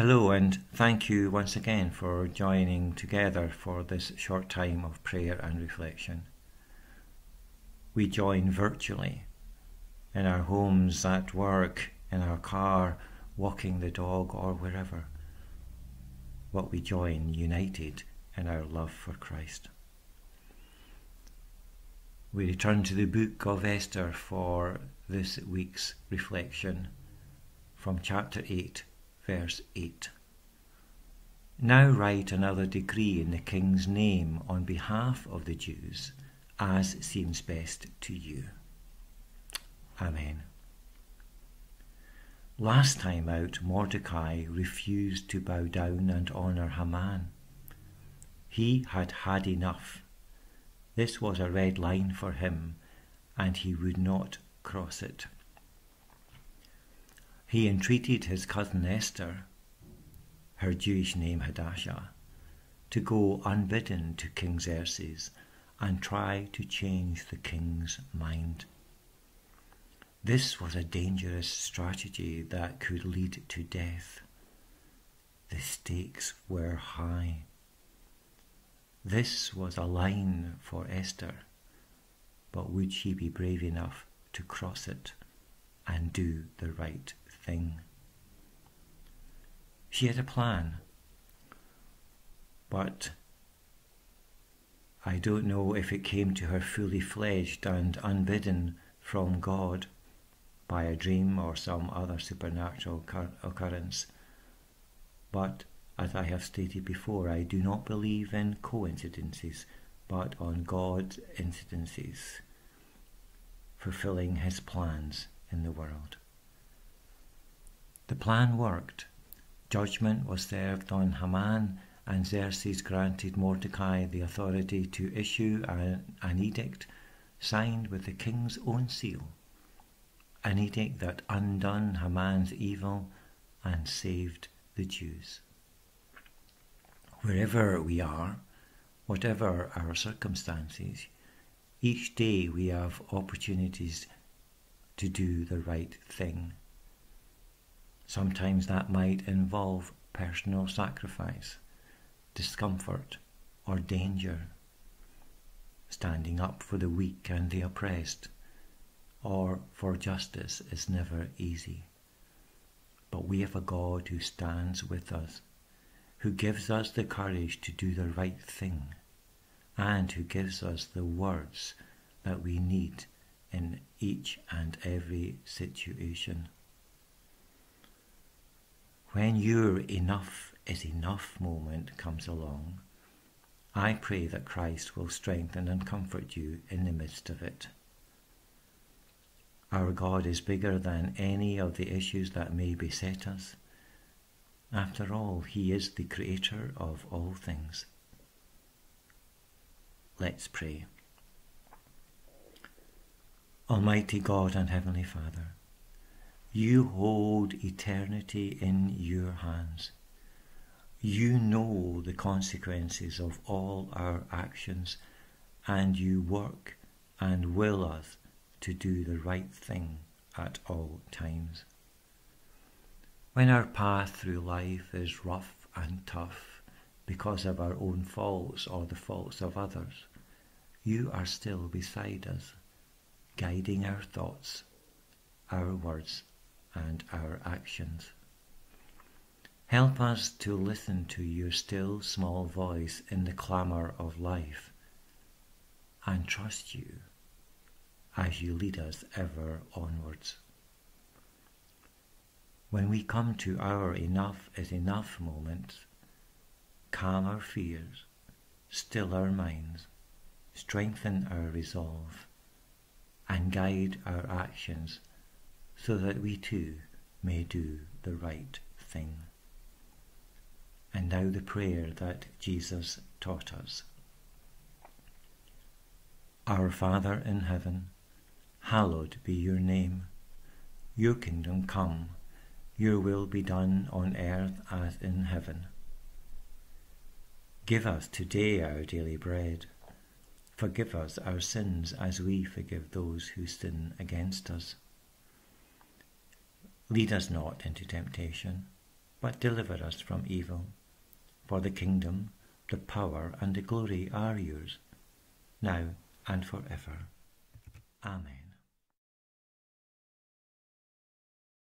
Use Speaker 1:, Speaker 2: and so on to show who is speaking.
Speaker 1: Hello, and thank you once again for joining together for this short time of prayer and reflection. We join virtually in our homes, at work, in our car, walking the dog, or wherever. What we join united in our love for Christ. We return to the book of Esther for this week's reflection from chapter 8 verse 8. Now write another decree in the king's name on behalf of the Jews, as seems best to you. Amen. Last time out, Mordecai refused to bow down and honour Haman. He had had enough. This was a red line for him, and he would not cross it he entreated his cousin Esther, her Jewish name Hadassah, to go unbidden to King Xerxes and try to change the king's mind. This was a dangerous strategy that could lead to death. The stakes were high. This was a line for Esther, but would she be brave enough to cross it and do the right thing. She had a plan, but I don't know if it came to her fully fledged and unbidden from God by a dream or some other supernatural occurrence. But as I have stated before, I do not believe in coincidences, but on God's incidences fulfilling his plans in the world. The plan worked. Judgment was served on Haman, and Xerxes granted Mordecai the authority to issue an, an edict signed with the king's own seal, an edict that undone Haman's evil and saved the Jews. Wherever we are, whatever our circumstances, each day we have opportunities to do the right thing. Sometimes that might involve personal sacrifice, discomfort, or danger. Standing up for the weak and the oppressed, or for justice, is never easy. But we have a God who stands with us, who gives us the courage to do the right thing, and who gives us the words that we need in each and every situation. When your enough is enough moment comes along, I pray that Christ will strengthen and comfort you in the midst of it. Our God is bigger than any of the issues that may beset us. After all, He is the Creator of all things. Let's pray. Almighty God and Heavenly Father, you hold eternity in your hands. You know the consequences of all our actions, and you work and will us to do the right thing at all times. When our path through life is rough and tough because of our own faults or the faults of others, you are still beside us, guiding our thoughts, our words, and our actions. Help us to listen to your still small voice in the clamour of life and trust you as you lead us ever onwards. When we come to our enough is enough moments, calm our fears, still our minds, strengthen our resolve, and guide our actions so that we too may do the right thing. And now the prayer that Jesus taught us. Our Father in heaven, hallowed be your name. Your kingdom come, your will be done on earth as in heaven. Give us today our daily bread. Forgive us our sins as we forgive those who sin against us Lead us not into temptation, but deliver us from evil. For the kingdom, the power, and the glory are yours, now and for ever. Amen.